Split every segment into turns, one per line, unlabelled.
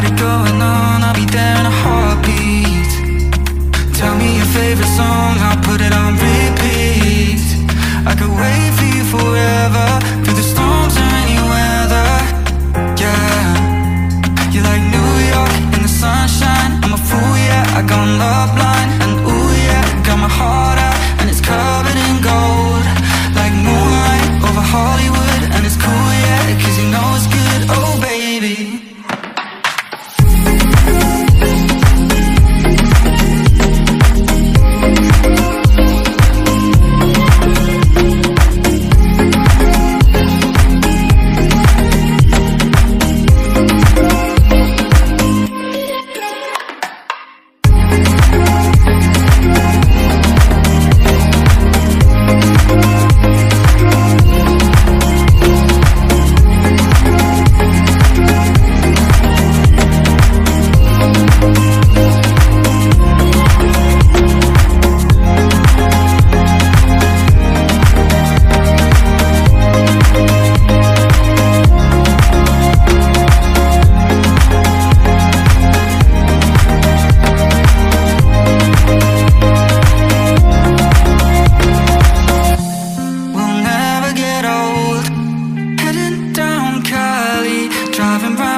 got it going on, I'll be there in a heartbeat. Tell me your favorite song, I'll put it on repeat. I could wait for you forever.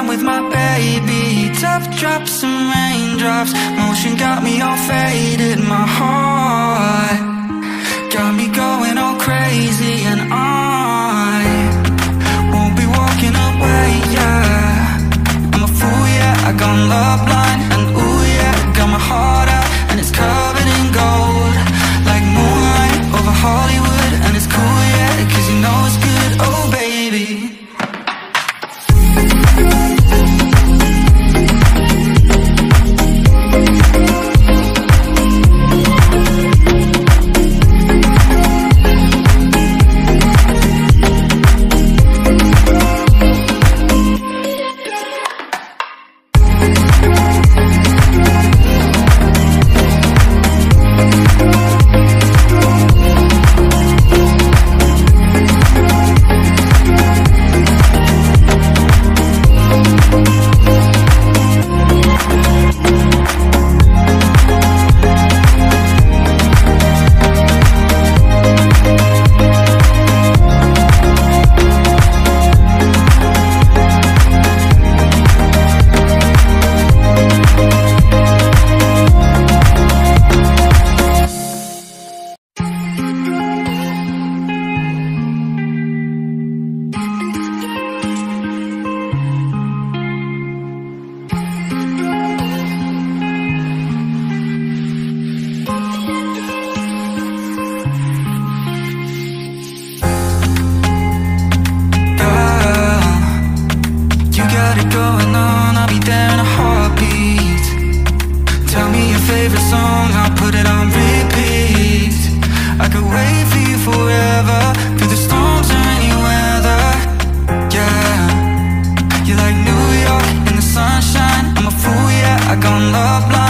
time with my baby. Tough drops and raindrops. Motion got me all faded. My heart Got me going all crazy. And I Won't be walking away, yeah. I'm a fool, yeah I gone love blind. Got it going on, I'll be there in a heartbeat. Tell me your favorite song, I'll put it on repeat. I could wait for you forever, through the storms or any weather. Yeah, you're like New York in the sunshine. I'm a fool, yeah, I got love.